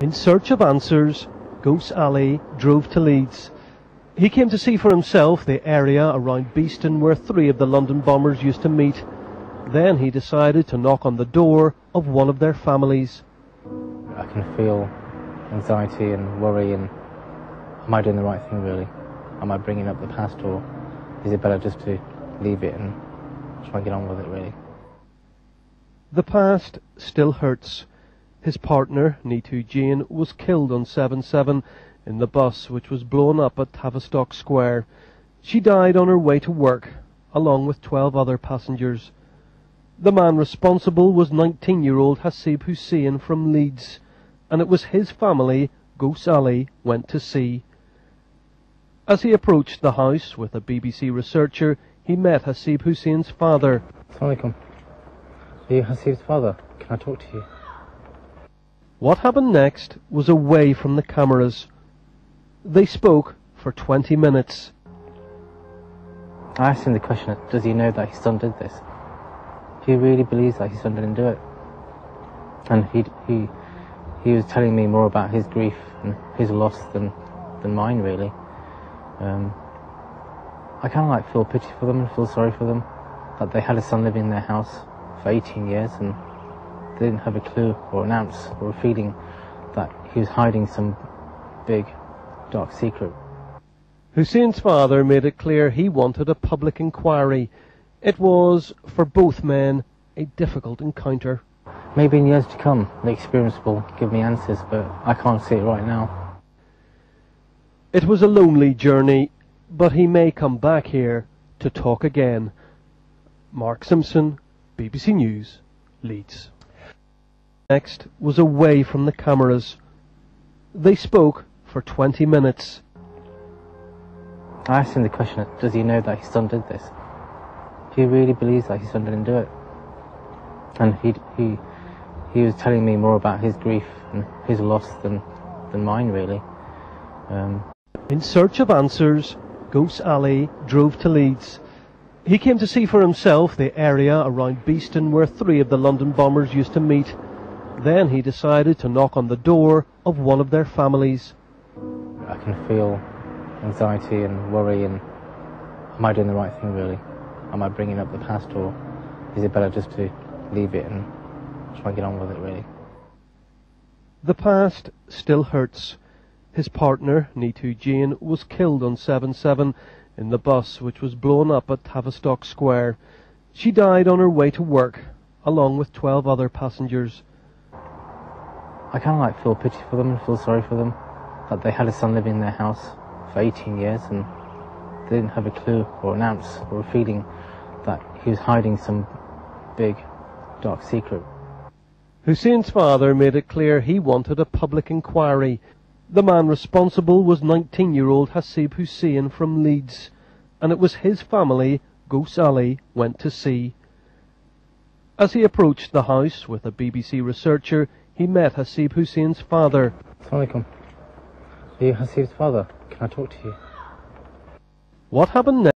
In search of answers, Gous Ali drove to Leeds. He came to see for himself the area around Beeston where three of the London bombers used to meet. Then he decided to knock on the door of one of their families. I can feel anxiety and worry and am I doing the right thing really? Am I bringing up the past or is it better just to leave it and try and get on with it really? The past still hurts. His partner, Neetu Jain, was killed on 7-7 in the bus which was blown up at Tavistock Square. She died on her way to work, along with 12 other passengers. The man responsible was 19-year-old Hasib Hussain from Leeds, and it was his family Gous Ali went to see. As he approached the house with a BBC researcher, he met Hasib Hussain's father. Assalamualaikum. Are you Hasib's father? Can I talk to you? What happened next was away from the cameras. They spoke for 20 minutes. I asked him the question, does he know that his son did this? He really believes that his son didn't do it. And he, he, he was telling me more about his grief and his loss than, than mine really. Um, I kind of like feel pity for them and feel sorry for them that they had a son living in their house for 18 years and they didn't have a clue or an ounce or a feeling that he was hiding some big dark secret. Hussain's father made it clear he wanted a public inquiry. It was, for both men, a difficult encounter. Maybe in years to come, the experience will give me answers, but I can't see it right now. It was a lonely journey, but he may come back here to talk again. Mark Simpson, BBC News, Leeds. Next was away from the cameras. They spoke for 20 minutes. I asked him the question, does he know that his son did this? He really believes that his son didn't do it. And he, he, he was telling me more about his grief and his loss than, than mine really. Um, In search of answers, Gous Ali drove to Leeds. He came to see for himself the area around Beeston where three of the London bombers used to meet. Then he decided to knock on the door of one of their families. I can feel anxiety and worry and am I doing the right thing really? Am I bringing up the past or is it better just to leave it and try and get on with it really? The past still hurts. His partner, Neetu Jain, was killed on 7-7 in the bus which was blown up at Tavistock Square. She died on her way to work, along with 12 other passengers. I kind of like feel pity for them and feel sorry for them that they had a son living in their house for 18 years and they didn't have a clue or an ounce or a feeling that he was hiding some big dark secret. Hussain's father made it clear he wanted a public inquiry. The man responsible was 19-year-old Hasib Hussain from Leeds, and it was his family Gous Ali went to see. As he approached the house with a BBC researcher, he met Hasib Hussain's father. Assalamualaikum. Are you Hasib's father? Can I talk to you? What happened next?